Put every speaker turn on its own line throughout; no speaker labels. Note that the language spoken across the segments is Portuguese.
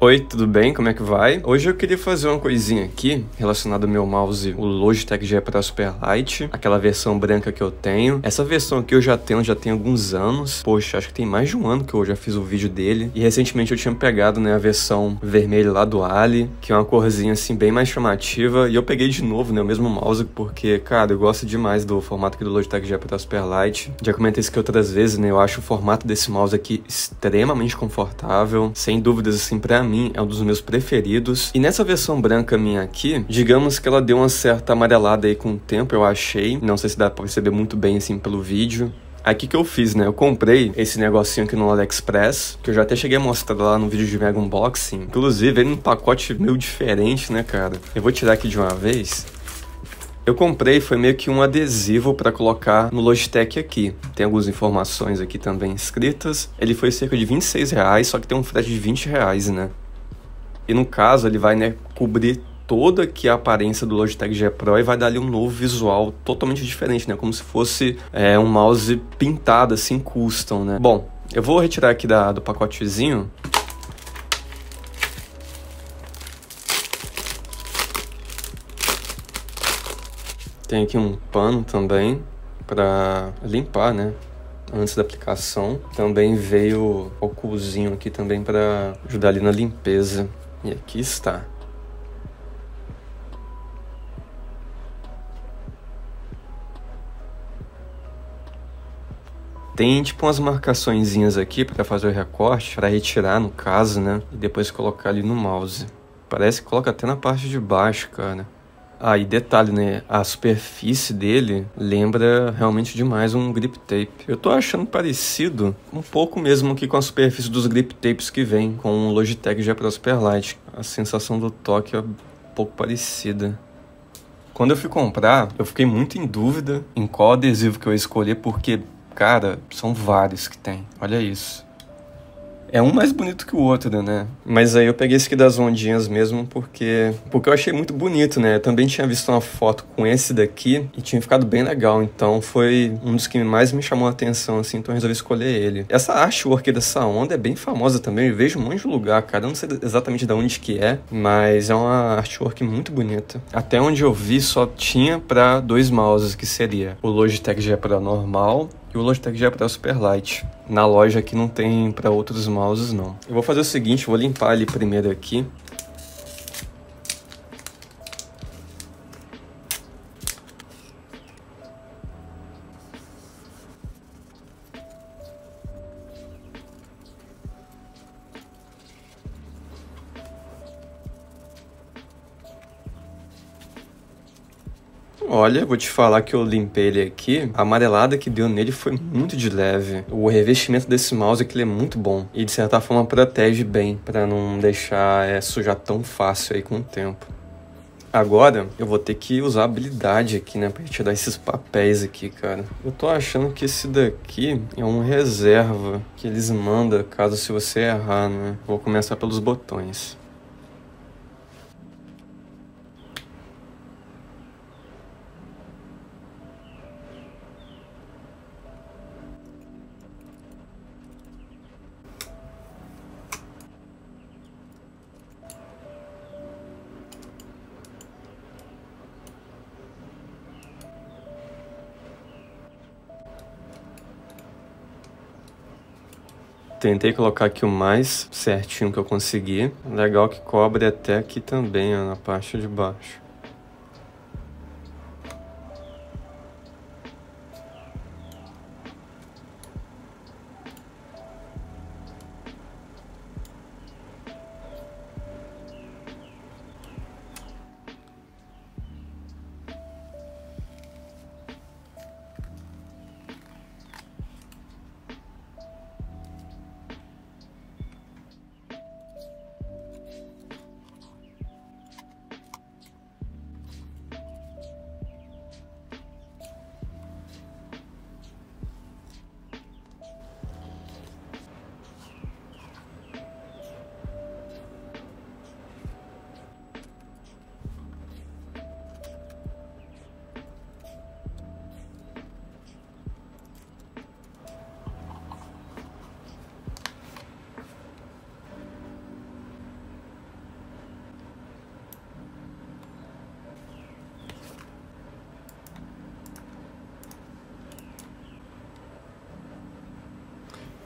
Oi, tudo bem? Como é que vai? Hoje eu queria fazer uma coisinha aqui relacionada ao meu mouse, o Logitech G Pro Superlight, aquela versão branca que eu tenho. Essa versão aqui eu já tenho, já tem alguns anos. Poxa, acho que tem mais de um ano que eu já fiz o vídeo dele. E recentemente eu tinha pegado, né, a versão vermelha lá do Ali, que é uma corzinha assim bem mais chamativa. E eu peguei de novo, né, o mesmo mouse, porque, cara, eu gosto demais do formato aqui do Logitech G Pro Superlight. Já comentei isso aqui outras vezes, né, eu acho o formato desse mouse aqui extremamente confortável. Sem dúvidas, assim, pra mim é um dos meus preferidos. E nessa versão branca minha aqui, digamos que ela deu uma certa amarelada aí com o tempo, eu achei. Não sei se dá pra perceber muito bem assim pelo vídeo. Aqui que eu fiz, né? Eu comprei esse negocinho aqui no AliExpress, que eu já até cheguei a mostrar lá no vídeo de Mega Unboxing. Inclusive, ele num pacote meio diferente, né, cara? Eu vou tirar aqui de uma vez. Eu comprei, foi meio que um adesivo para colocar no Logitech aqui. Tem algumas informações aqui também escritas. Ele foi cerca de 26 reais, só que tem um frete de 20 reais, né? E no caso, ele vai né, cobrir toda aqui a aparência do Logitech G Pro e vai dar ali um novo visual totalmente diferente, né? Como se fosse é, um mouse pintado assim, custom, né? Bom, eu vou retirar aqui da, do pacotezinho. Tem aqui um pano também para limpar, né? Antes da aplicação. Também veio o cozinho aqui também para ajudar ali na limpeza. E aqui está. Tem tipo umas marcaçõezinhas aqui para fazer o recorte, para retirar no caso, né? E depois colocar ali no mouse. Parece que coloca até na parte de baixo, cara. Ah, e detalhe, né? A superfície dele lembra realmente demais um grip tape. Eu tô achando parecido um pouco mesmo que com a superfície dos grip tapes que vem com o Logitech G Pro Superlight. A sensação do toque é um pouco parecida. Quando eu fui comprar, eu fiquei muito em dúvida em qual adesivo que eu escolher, porque, cara, são vários que tem. Olha isso. É um mais bonito que o outro, né? Mas aí eu peguei esse aqui das ondinhas mesmo porque, porque eu achei muito bonito, né? Eu também tinha visto uma foto com esse daqui e tinha ficado bem legal. Então foi um dos que mais me chamou a atenção, assim. Então eu resolvi escolher ele. Essa artwork dessa onda é bem famosa também. Eu vejo um monte de lugar, cara. Eu não sei exatamente de onde que é, mas é uma artwork muito bonita. Até onde eu vi só tinha para dois mouses, que seria o Logitech G Pro normal e o Logitech G Pro Superlight. Na loja aqui não tem para outros mouses não. Eu vou fazer o seguinte, vou limpar ele primeiro aqui. Olha, vou te falar que eu limpei ele aqui. A amarelada que deu nele foi muito de leve. O revestimento desse mouse aqui é muito bom. E de certa forma protege bem, para não deixar é, sujar tão fácil aí com o tempo. Agora eu vou ter que usar a habilidade aqui, né, pra tirar esses papéis aqui, cara. Eu tô achando que esse daqui é um reserva que eles mandam caso se você errar, né. Vou começar pelos botões. Tentei colocar aqui o mais certinho que eu consegui. Legal que cobre até aqui também, ó, na parte de baixo.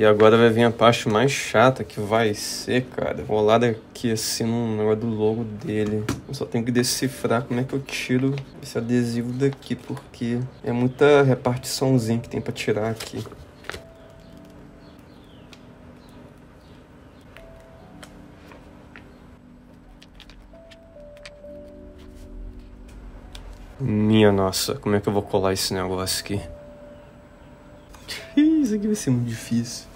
E agora vai vir a parte mais chata que vai ser, cara, rolar aqui assim no negócio do logo dele. Eu só tenho que decifrar como é que eu tiro esse adesivo daqui, porque é muita repartiçãozinha que tem pra tirar aqui. Minha nossa, como é que eu vou colar esse negócio aqui? Isso aqui vai ser muito difícil.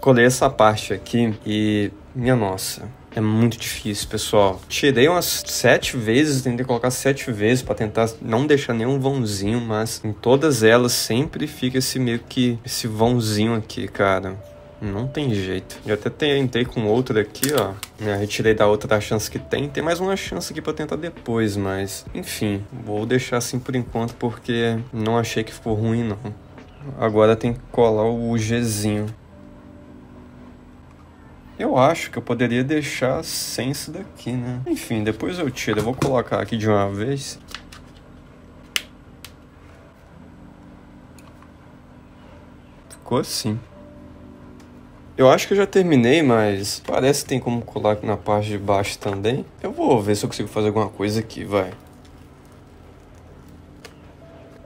Colei essa parte aqui e, minha nossa, é muito difícil, pessoal. Tirei umas sete vezes, tentei colocar sete vezes para tentar não deixar nenhum vãozinho, mas em todas elas sempre fica esse meio que esse vãozinho aqui, cara. Não tem jeito. Eu até tentei com outra aqui, ó. Né, retirei da outra chance que tem. Tem mais uma chance aqui pra tentar depois, mas... Enfim, vou deixar assim por enquanto porque não achei que ficou ruim, não. Agora tem que colar o Gzinho. Eu acho que eu poderia deixar sem isso daqui, né? Enfim, depois eu tiro. Eu vou colocar aqui de uma vez. Ficou assim. Eu acho que eu já terminei, mas parece que tem como colar aqui na parte de baixo também. Eu vou ver se eu consigo fazer alguma coisa aqui, vai.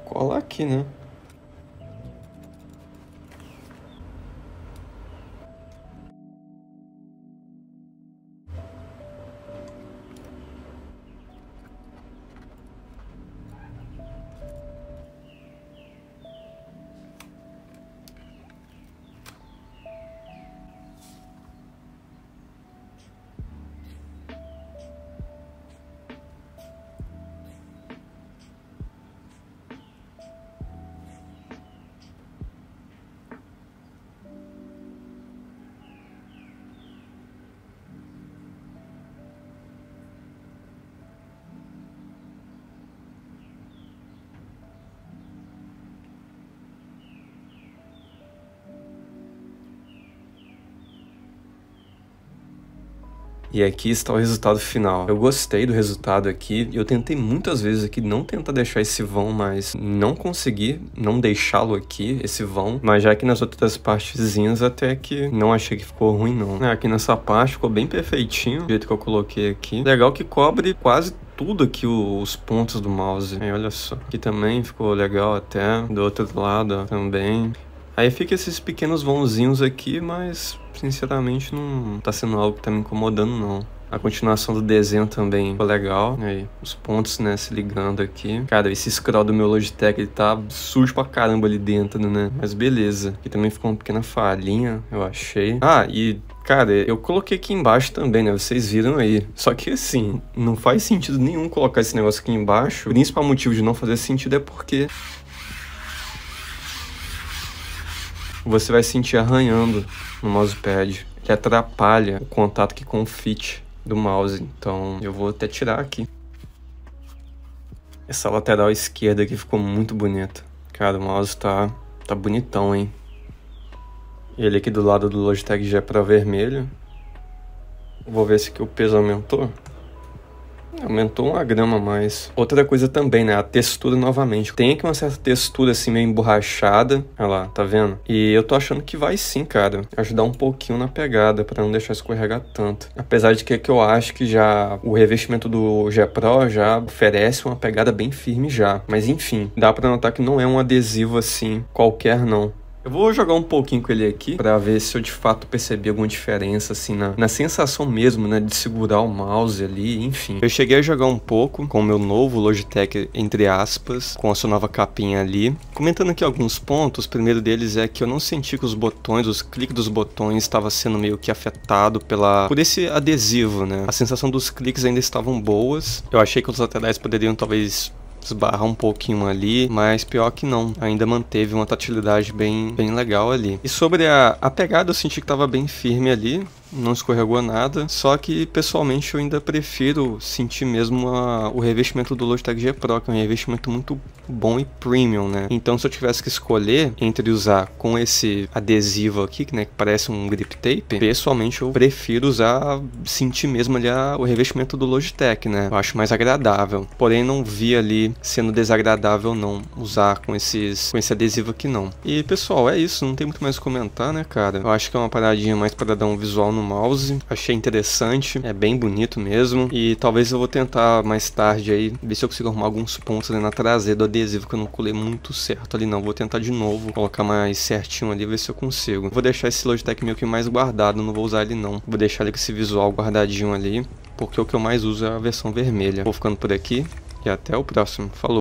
Colar aqui, né? E aqui está o resultado final. Eu gostei do resultado aqui. Eu tentei muitas vezes aqui não tentar deixar esse vão, mas não consegui não deixá-lo aqui, esse vão. Mas já que nas outras partezinhas até que não achei que ficou ruim não. É, aqui nessa parte ficou bem perfeitinho, do jeito que eu coloquei aqui. Legal que cobre quase tudo aqui os pontos do mouse. Aí, olha só. Aqui também ficou legal até. Do outro lado ó, também. Aí fica esses pequenos vãozinhos aqui, mas sinceramente não tá sendo algo que tá me incomodando não. A continuação do desenho também ficou legal. Aí, os pontos, né, se ligando aqui. Cara, esse scroll do meu Logitech, ele tá sujo pra caramba ali dentro, né? Mas beleza. Aqui também ficou uma pequena falhinha, eu achei. Ah, e Cara, eu coloquei aqui embaixo também, né? Vocês viram aí. Só que assim, não faz sentido nenhum colocar esse negócio aqui embaixo. O principal motivo de não fazer sentido é porque você vai sentir arranhando no mousepad. Ele atrapalha o contato aqui com o fit do mouse. Então eu vou até tirar aqui. Essa lateral esquerda aqui ficou muito bonita. Cara, o mouse tá, tá bonitão, hein? Ele aqui do lado do Logitech já é para vermelho. Vou ver se aqui o peso aumentou. Aumentou uma grama a mais. Outra coisa também, né? A textura novamente. Tem aqui uma certa textura assim meio emborrachada. Olha lá, tá vendo? E eu tô achando que vai sim, cara. Ajudar um pouquinho na pegada para não deixar escorregar tanto. Apesar de que, que eu acho que já o revestimento do G Pro já oferece uma pegada bem firme já. Mas enfim, dá para notar que não é um adesivo assim qualquer não. Eu vou jogar um pouquinho com ele aqui para ver se eu de fato percebi alguma diferença assim na, na sensação mesmo, né, de segurar o mouse ali, enfim. Eu cheguei a jogar um pouco com o meu novo Logitech entre aspas, com a sua nova capinha ali. Comentando aqui alguns pontos, o primeiro deles é que eu não senti que os botões, os cliques dos botões estava sendo meio que afetado pela por esse adesivo, né? A sensação dos cliques ainda estavam boas. Eu achei que os laterais poderiam talvez esbarrar um pouquinho ali, mas pior que não, ainda manteve uma tatilidade bem, bem legal ali. E sobre a, a pegada, eu senti que estava bem firme ali, não escorregou nada. Só que pessoalmente eu ainda prefiro sentir mesmo a, o revestimento do Logitech G Pro, que é um revestimento muito bom e premium, né? Então se eu tivesse que escolher entre usar com esse adesivo aqui, né, que parece um grip tape, pessoalmente eu prefiro usar, sentir mesmo ali a, o revestimento do Logitech, né? Eu acho mais agradável. Porém não vi ali sendo desagradável não usar com esses com esse adesivo aqui não. E pessoal, é isso, não tem muito mais a comentar, né, cara? Eu acho que é uma paradinha mais para dar um visual no no mouse. Achei interessante, é bem bonito mesmo. E talvez eu vou tentar mais tarde aí ver se eu consigo arrumar alguns pontos ali na traseira do adesivo que eu não colei muito certo ali não. Vou tentar de novo colocar mais certinho ali, ver se eu consigo. Vou deixar esse Logitech meio que mais guardado, não vou usar ele não. Vou deixar ele com esse visual guardadinho ali, porque o que eu mais uso é a versão vermelha. Vou ficando por aqui e até o próximo. Falou!